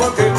porque